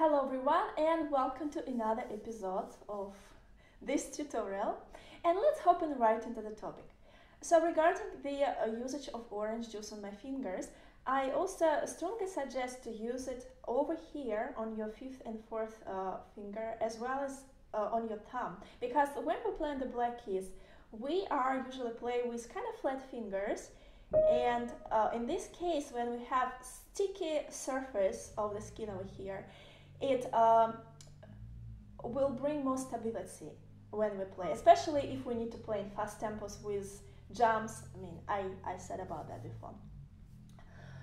Hello everyone and welcome to another episode of this tutorial. And let's hop in right into the topic. So regarding the uh, usage of orange juice on my fingers, I also strongly suggest to use it over here on your fifth and fourth uh, finger as well as uh, on your thumb. Because when we play the black keys we are usually play with kind of flat fingers. And uh, in this case when we have sticky surface of the skin over here it um, will bring more stability when we play especially if we need to play in fast tempos with jumps. I mean i i said about that before.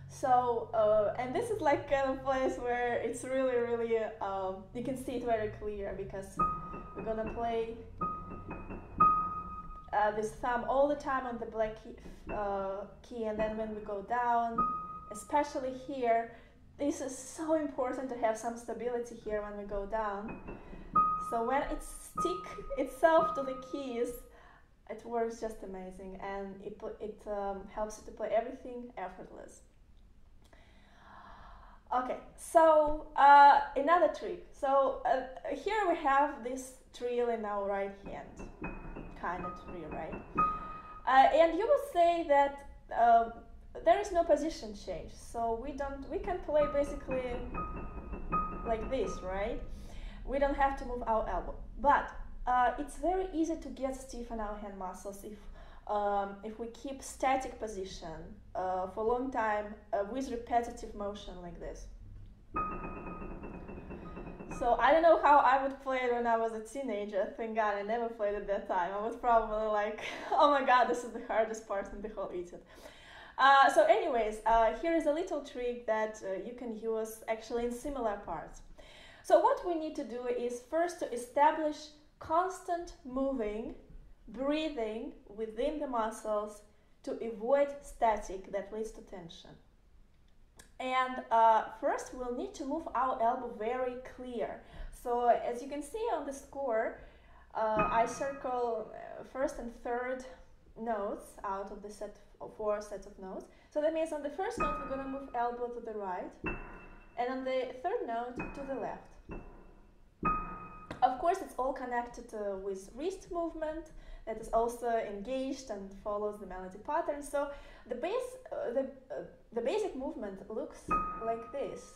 So uh, and this is like kind of place where it's really really um, you can see it very clear because we're gonna play uh, this thumb all the time on the black key, uh, key and then when we go down especially here this is so important to have some stability here when we go down. So when it stick itself to the keys it works just amazing and it, it um, helps you to play everything effortless. Okay so uh, another trick. So uh, here we have this trill in our right hand kind of trill right? Uh, and you will say that um, there is no position change so we don't we can play basically like this right we don't have to move our elbow but uh, it's very easy to get stiff in our hand muscles if um, if we keep static position uh, for a long time uh, with repetitive motion like this so I don't know how I would play it when I was a teenager. Thank God I never played it that time. I was probably like, oh my God, this is the hardest part in the whole etude. Uh, so anyways, uh, here is a little trick that uh, you can use actually in similar parts. So what we need to do is first to establish constant moving, breathing within the muscles to avoid static that leads to tension. And uh, first we'll need to move our elbow very clear. So as you can see on the score, uh, I circle first and third notes out of the set of four sets of notes. So that means on the first note we're gonna move elbow to the right, and on the third note to the left. Of course, it's all connected uh, with wrist movement that is also engaged and follows the melody pattern. So the base, uh, the, uh, the basic movement looks like this.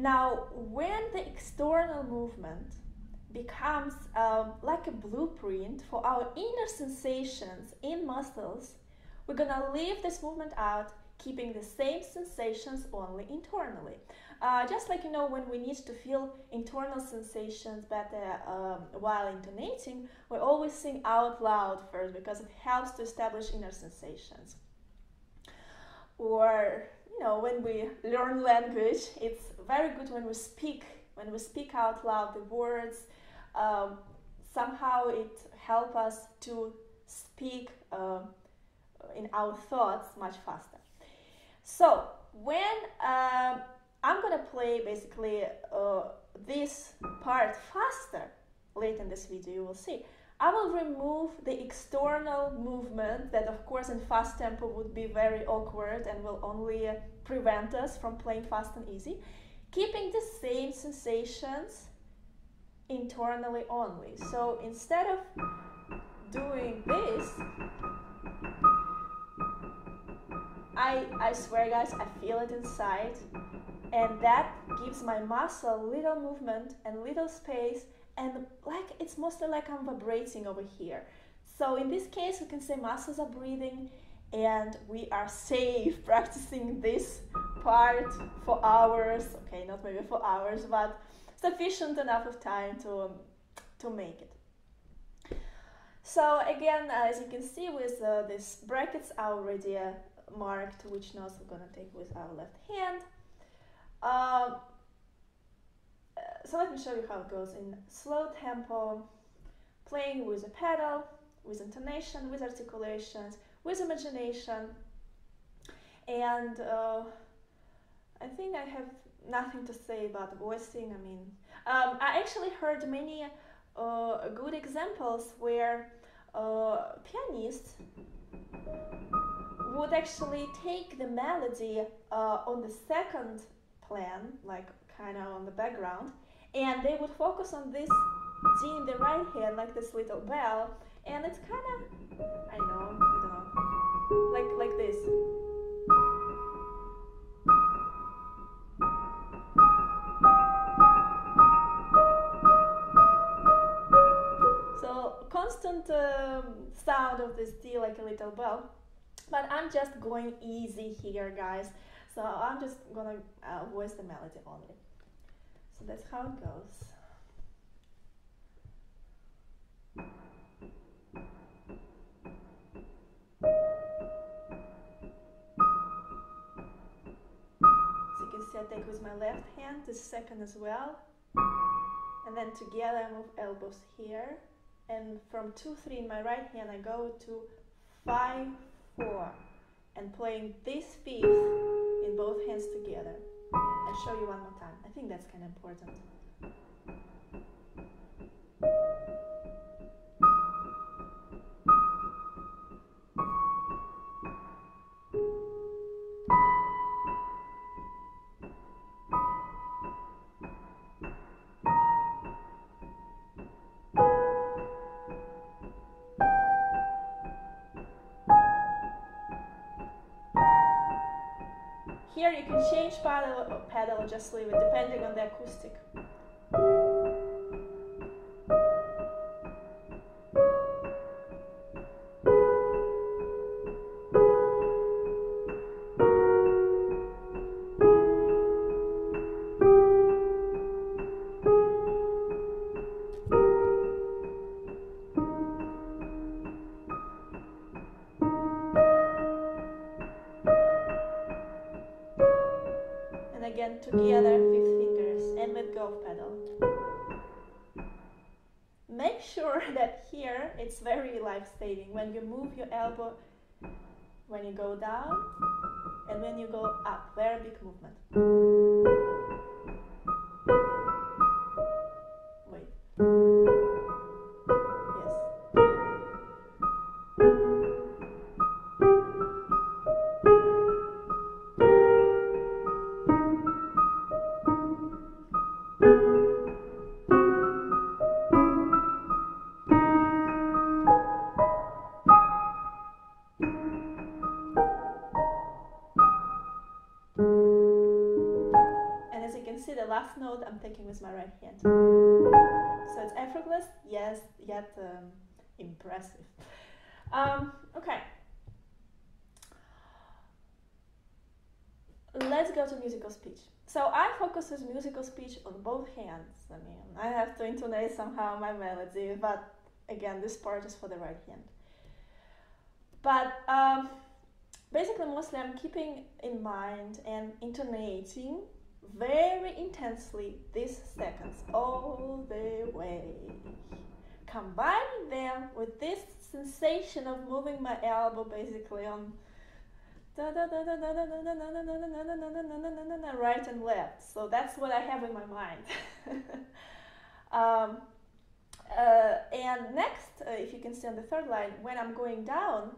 Now, when the external movement becomes um, like a blueprint for our inner sensations in muscles, we're gonna leave this movement out, keeping the same sensations only internally. Uh, just like you know, when we need to feel internal sensations better um, while intonating, we always sing out loud first because it helps to establish inner sensations. Or you know, when we learn language, it's very good when we speak, when we speak out loud the words. Um, somehow it helps us to speak uh, in our thoughts much faster. So when uh, I'm gonna play basically uh, this part faster later in this video, you will see. I will remove the external movement that of course in fast tempo would be very awkward and will only uh, prevent us from playing fast and easy, keeping the same sensations internally only. So instead of doing this, I, I swear guys, I feel it inside and that gives my muscle little movement and little space and like it's mostly like I'm vibrating over here. So in this case, we can say muscles are breathing and we are safe practicing this part for hours. Okay, not maybe for hours, but sufficient enough of time to, um, to make it. So again, as you can see with uh, these brackets already uh, marked which notes we're gonna take with our left hand. Uh, so let me show you how it goes in slow tempo, playing with a pedal, with intonation, with articulations, with imagination. And uh, I think I have nothing to say about voicing. I mean, um, I actually heard many uh, good examples where uh, pianist would actually take the melody uh, on the second plan, like kind of on the background, and they would focus on this G in the right hand, like this little bell, and it's kind of, I know, I don't know, like like this. So constant um, sound of this D like a little bell, but I'm just going easy here, guys. So I'm just gonna uh, voice the melody only. So that's how it goes. So you can see I take with my left hand, the second as well. And then together I move elbows here. And from 2, 3 in my right hand I go to 5, 4. And playing this fifth in both hands together. I'll show you one more time. I think that's kind of important. Here you can change pedal, pedal just leave it depending on the acoustic. Again together, fifth fingers, and with half pedal. Make sure that here it's very life-saving when you move your elbow, when you go down, and when you go up. Very big movement. Taking with my right hand. So it's effortless, yes, yet um, impressive. Um, okay. Let's go to musical speech. So I focus with musical speech on both hands. I mean, I have to intonate somehow my melody, but again, this part is for the right hand. But um, basically, mostly I'm keeping in mind and intonating very intensely these seconds all the way. Combining them with this sensation of moving my elbow basically on right and left. So that's what I have in my mind. um, uh, and next, uh, if you can see on the third line, when I'm going down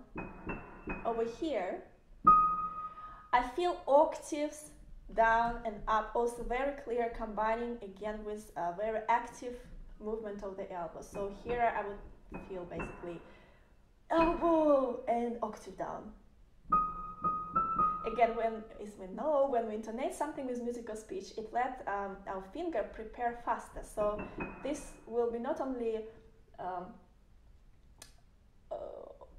over here, I feel octaves down and up, also very clear, combining again with a very active movement of the elbow. So here I would feel basically elbow and octave down. Again, when as we know, when we intonate something with musical speech, it let um, our finger prepare faster. So this will be not only um, uh,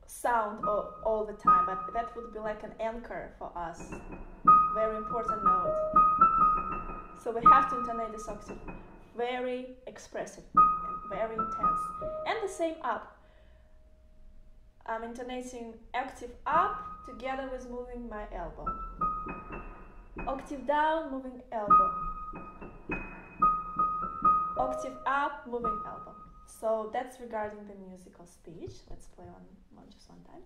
sound all, all the time, but that would be like an anchor for us. Very important note. So we have to intonate this octave very expressive and very intense. And the same up. I'm intonating octave up together with moving my elbow. Octave down, moving elbow. Octave up, moving elbow. So that's regarding the musical speech. Let's play on, on just one time.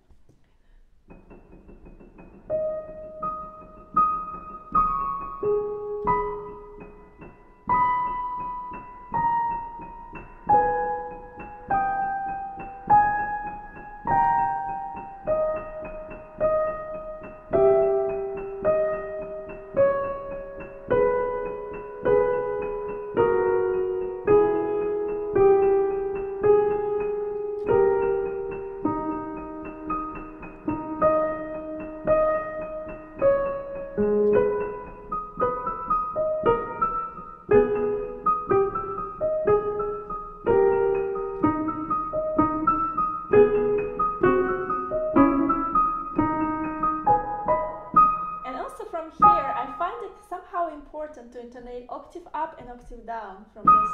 From this.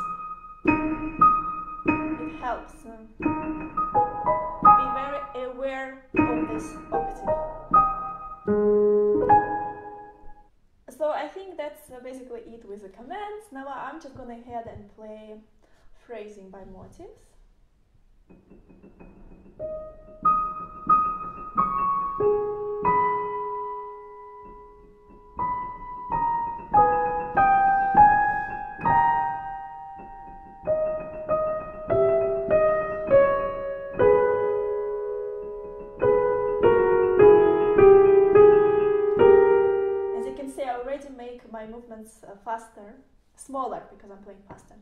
It helps. Be very aware of this octave. So I think that's uh, basically it with the commands. Now I'm just gonna head and play phrasing by motives. My movements uh, faster, smaller because I'm playing faster.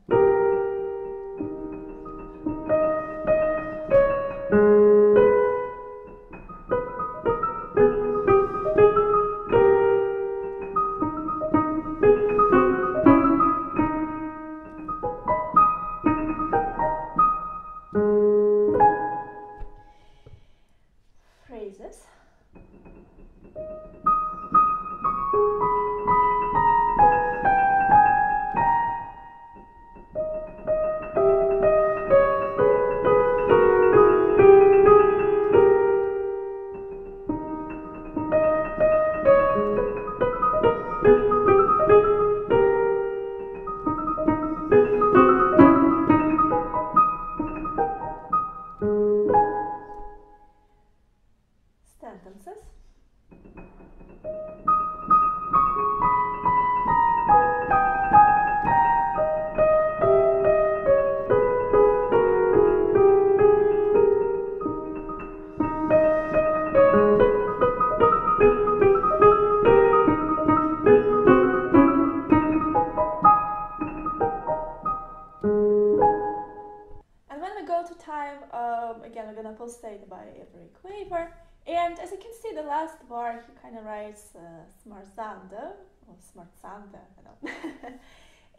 Quaver. And as you can see, the last bar, he kind of writes uh, Smarzanda, or Smarzanda, I don't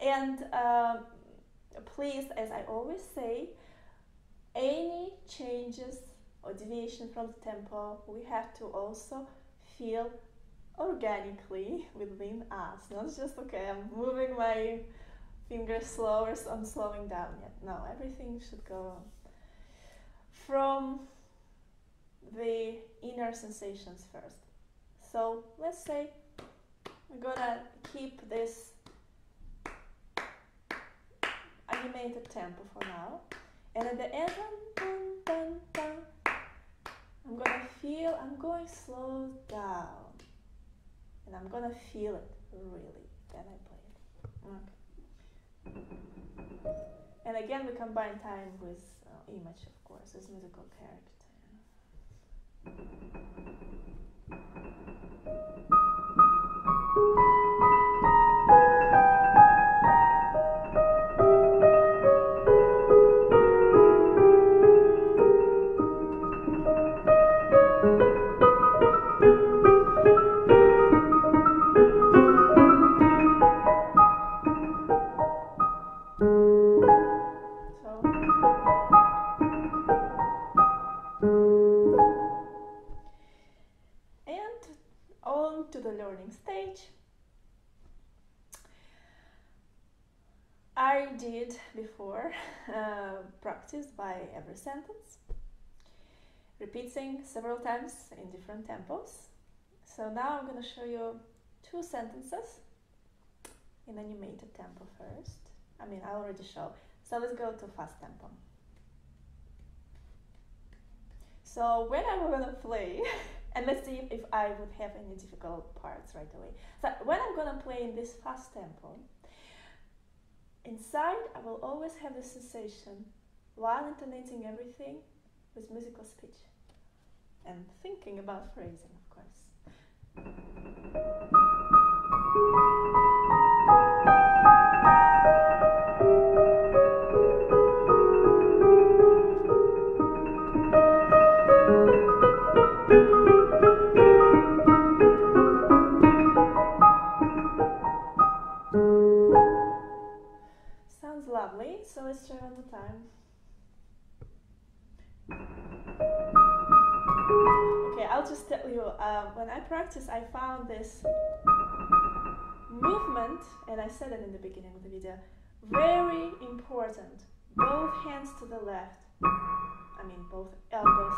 and um, please, as I always say, any changes or deviation from the tempo, we have to also feel organically within us. Not just, okay, I'm moving my fingers slower, so I'm slowing down yet. No, everything should go from the inner sensations first. So let's say we're gonna keep this animated tempo for now. And at the end, dun, dun, dun, I'm gonna feel, I'm going slow down. And I'm gonna feel it really. Then I play it. Okay. And again, we combine time with uh, image of course, as musical character. thank mm -hmm. you Uh, by every sentence, repeating several times in different tempos. So now I'm going to show you two sentences in animated tempo first. I mean, I already show. So let's go to fast tempo. So when I'm gonna play, and let's see if I would have any difficult parts right away. So when I'm gonna play in this fast tempo, inside I will always have the sensation while intonating everything with musical speech and thinking about phrasing, of course. I'll just tell you, um, when I practice, I found this movement, and I said it in the beginning of the video, very important. Both hands to the left. I mean, both elbows.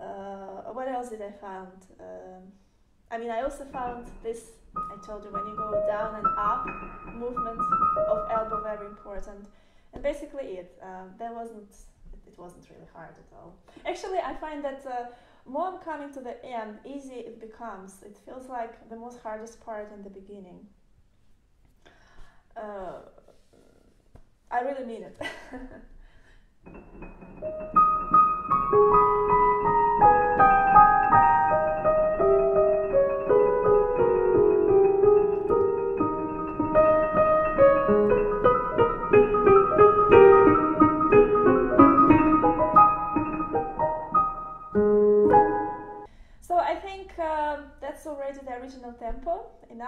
Uh, what else did I find? Um, I mean, I also found this. I told you when you go down and up, movement of elbow very important. And basically, it. Um, there wasn't. It, wasn't really hard at all. Actually, I find that. Uh, more I'm coming to the end, easy it becomes. It feels like the most hardest part in the beginning. Uh, I really mean it.